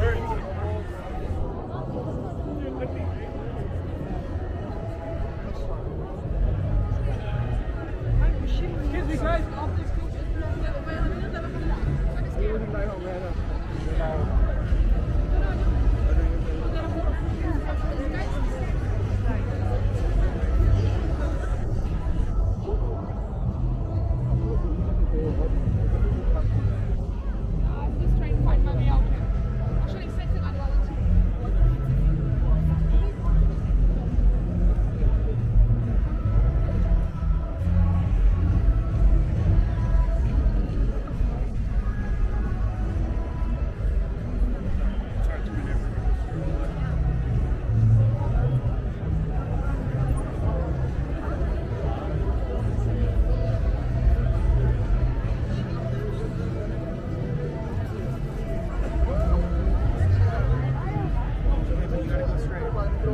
hurt. I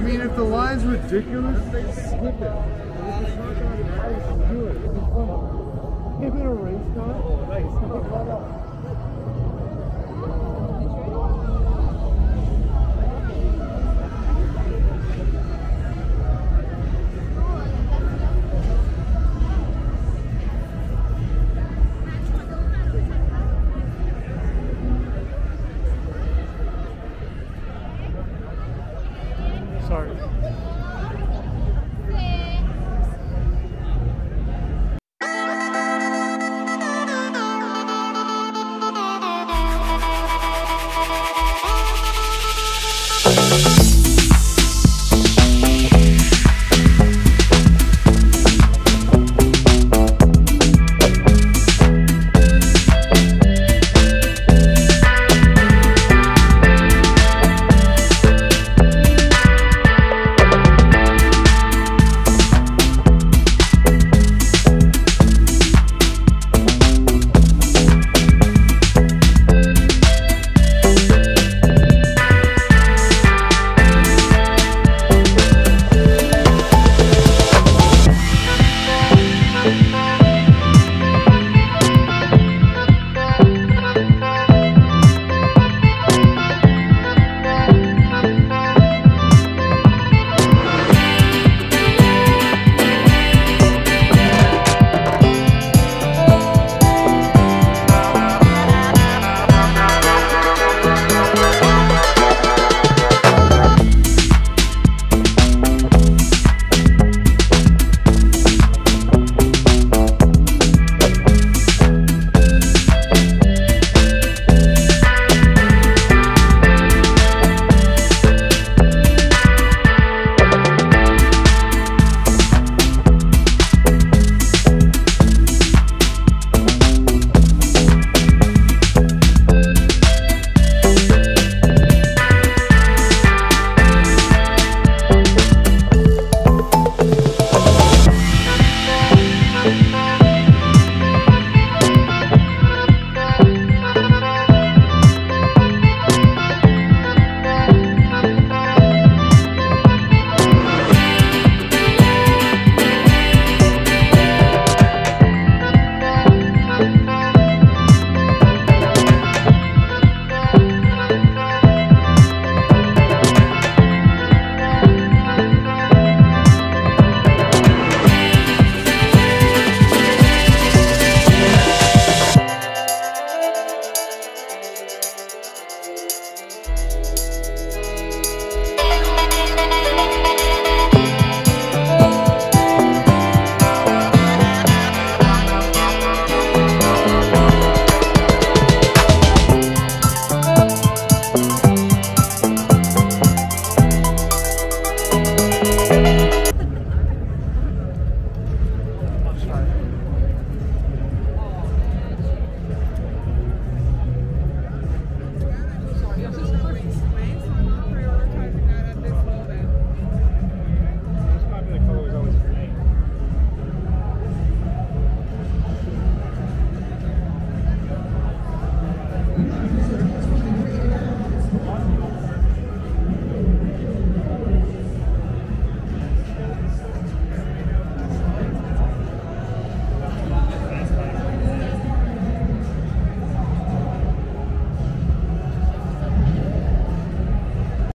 mean, if the line's ridiculous, skip it. If it's not gonna be nice, do it. It'll be fun. Give it a race car.